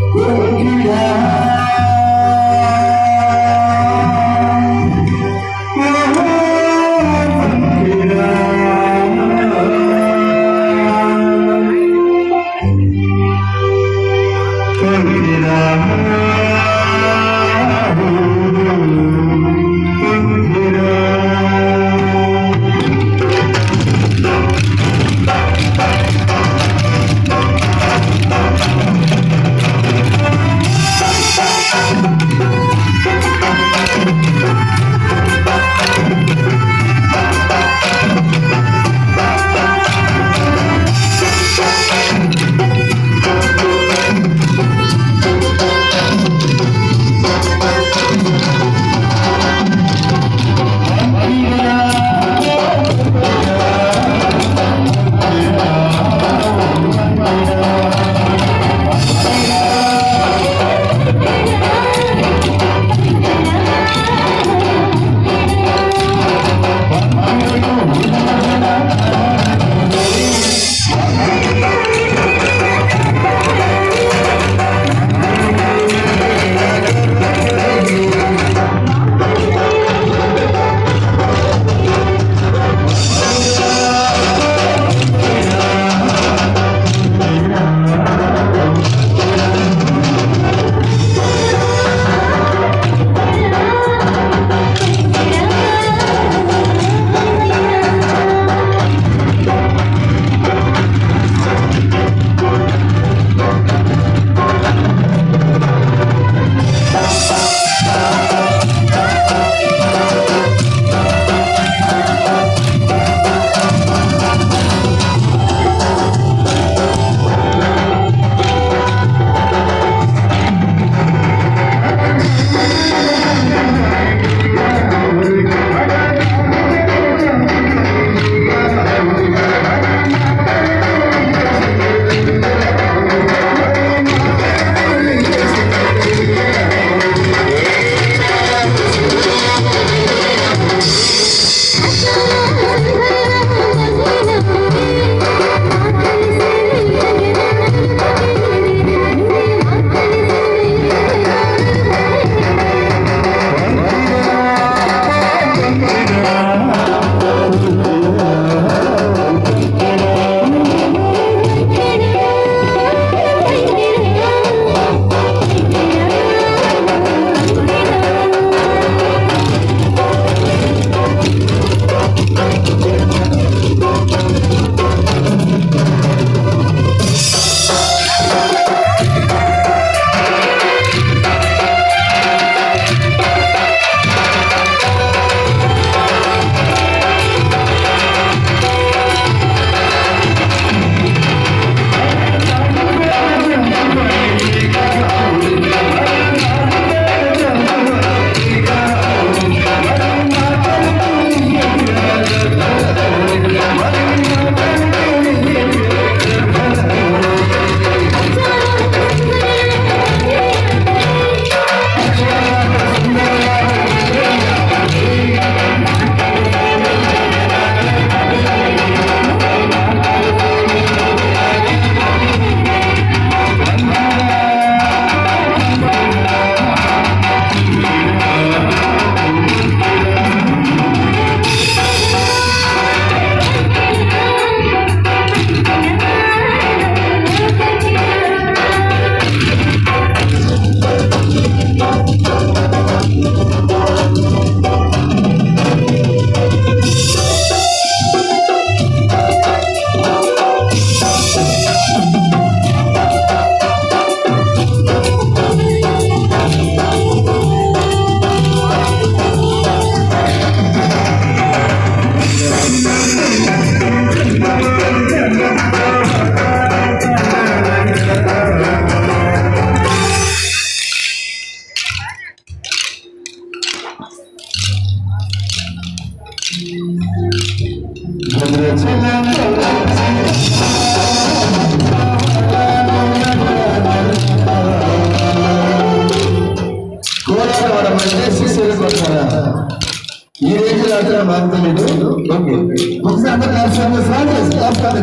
Would you. ಯಾತ್ರ ಮಾಡ್ತಲಿದ್ದು ಮುಗಿದ ಅಂದ್ರೆ ನಾವು ಸ್ವಾಮಿ ಸ್ವಾಮಿ ಸ್ವಾಮಿ